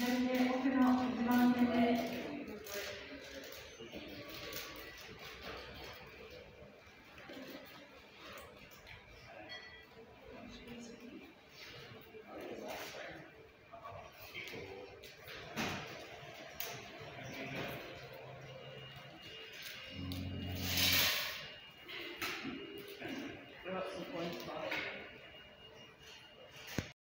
when they're